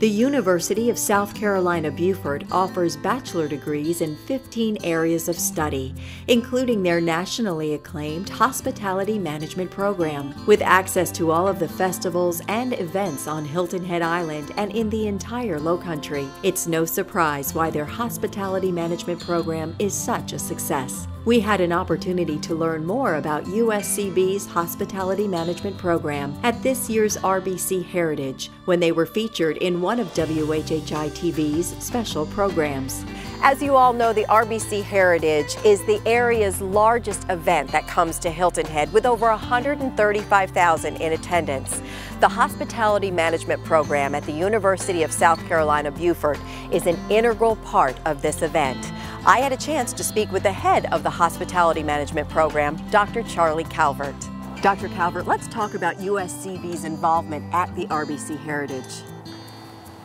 The University of South Carolina Beaufort offers bachelor degrees in 15 areas of study, including their nationally acclaimed Hospitality Management program. With access to all of the festivals and events on Hilton Head Island and in the entire Low Country, it's no surprise why their Hospitality Management program is such a success. We had an opportunity to learn more about USCB's Hospitality Management Program at this year's RBC Heritage when they were featured in one of WHHI TV's special programs. As you all know, the RBC Heritage is the area's largest event that comes to Hilton Head with over 135,000 in attendance. The Hospitality Management Program at the University of South Carolina Beaufort is an integral part of this event. I had a chance to speak with the head of the Hospitality Management Program, Dr. Charlie Calvert. Dr. Calvert, let's talk about USCB's involvement at the RBC Heritage.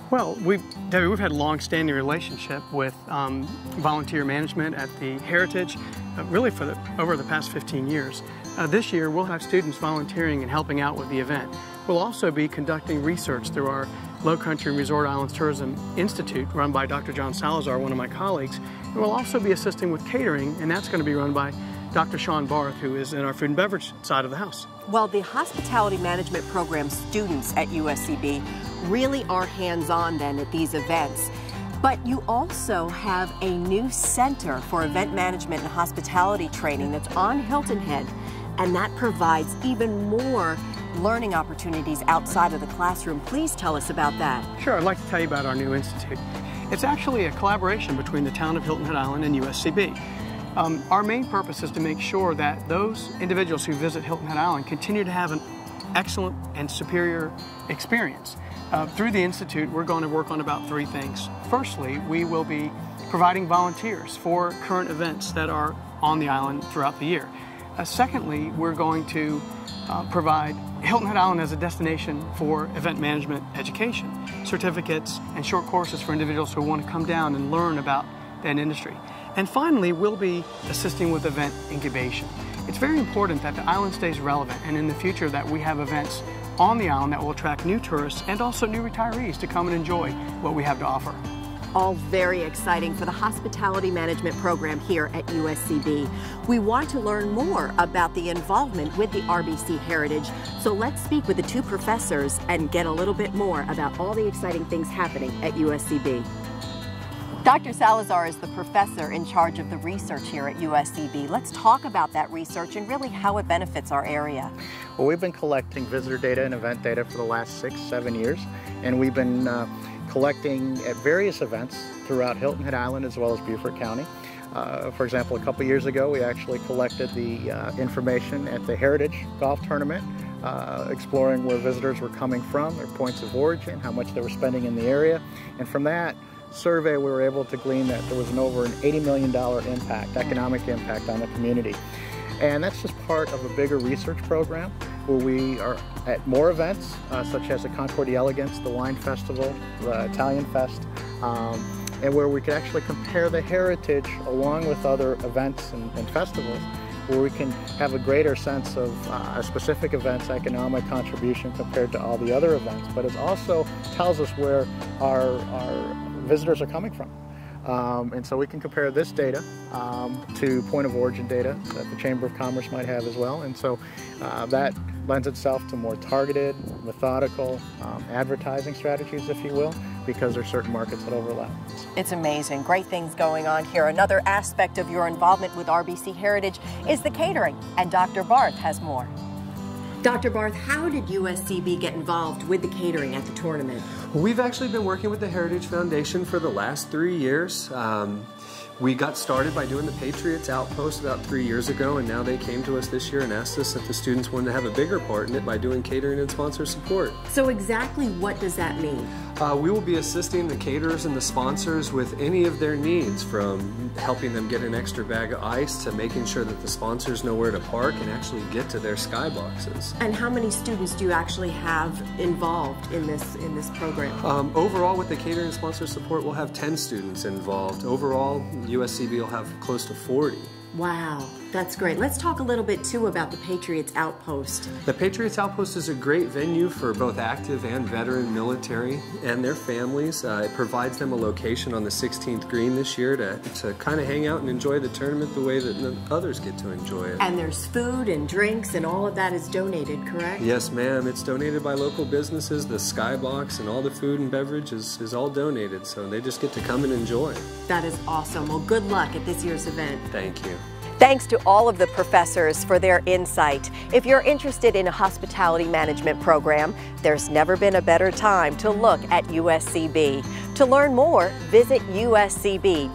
Well, we've, Debbie, we've had a long-standing relationship with um, volunteer management at the Heritage, uh, really for the, over the past 15 years. Uh, this year, we'll have students volunteering and helping out with the event. We'll also be conducting research through our Low Country and Resort Islands Tourism Institute, run by Dr. John Salazar, one of my colleagues. We'll also be assisting with catering, and that's going to be run by Dr. Sean Barth, who is in our food and beverage side of the house. Well, the hospitality management program students at USCB really are hands-on then at these events. But you also have a new center for event management and hospitality training that's on Hilton Head, and that provides even more learning opportunities outside of the classroom. Please tell us about that. Sure, I'd like to tell you about our new institute. It's actually a collaboration between the town of Hilton Head Island and USCB. Um, our main purpose is to make sure that those individuals who visit Hilton Head Island continue to have an excellent and superior experience. Uh, through the Institute, we're going to work on about three things. Firstly, we will be providing volunteers for current events that are on the island throughout the year. Uh, secondly, we're going to uh, provide Hilton Head Island as a destination for event management education, certificates and short courses for individuals who want to come down and learn about that industry. And finally, we'll be assisting with event incubation. It's very important that the island stays relevant and in the future that we have events on the island that will attract new tourists and also new retirees to come and enjoy what we have to offer all very exciting for the hospitality management program here at USCB. We want to learn more about the involvement with the RBC Heritage, so let's speak with the two professors and get a little bit more about all the exciting things happening at USCB. Dr. Salazar is the professor in charge of the research here at USCB. Let's talk about that research and really how it benefits our area. Well, we've been collecting visitor data and event data for the last six, seven years, and we've been uh, collecting at various events throughout Hilton Head Island as well as Beaufort County. Uh, for example, a couple years ago, we actually collected the uh, information at the Heritage Golf Tournament, uh, exploring where visitors were coming from, their points of origin, how much they were spending in the area. And from that survey, we were able to glean that there was an over an $80 million impact, economic impact on the community. And that's just part of a bigger research program where we are at more events, uh, such as the Concours d'Elegance, the Wine Festival, the Italian Fest, um, and where we can actually compare the heritage along with other events and, and festivals where we can have a greater sense of uh, a specific event's economic contribution compared to all the other events, but it also tells us where our, our visitors are coming from. Um, and so we can compare this data um, to point of origin data that the Chamber of Commerce might have as well. And so uh, that lends itself to more targeted, methodical um, advertising strategies, if you will, because there are certain markets that overlap. It's amazing. Great things going on here. Another aspect of your involvement with RBC Heritage is the catering, and Dr. Barth has more. Dr. Barth, how did USCB get involved with the catering at the tournament? We've actually been working with the Heritage Foundation for the last three years. Um, we got started by doing the Patriots Outpost about three years ago, and now they came to us this year and asked us if the students wanted to have a bigger part in it by doing catering and sponsor support. So, exactly what does that mean? Uh, we will be assisting the caterers and the sponsors with any of their needs, from helping them get an extra bag of ice to making sure that the sponsors know where to park and actually get to their skyboxes. And how many students do you actually have involved in this in this program? Um, overall, with the catering and sponsor support, we'll have 10 students involved. Overall, USCB will have close to 40. Wow. That's great. Let's talk a little bit too about the Patriots Outpost. The Patriots Outpost is a great venue for both active and veteran military and their families. Uh, it provides them a location on the 16th green this year to, to kind of hang out and enjoy the tournament the way that others get to enjoy it. And there's food and drinks and all of that is donated, correct? Yes, ma'am. It's donated by local businesses. The skybox and all the food and beverage is, is all donated, so they just get to come and enjoy. That is awesome. Well, good luck at this year's event. Thank you. Thanks to all of the professors for their insight. If you're interested in a hospitality management program, there's never been a better time to look at USCB. To learn more, visit uscb.edu.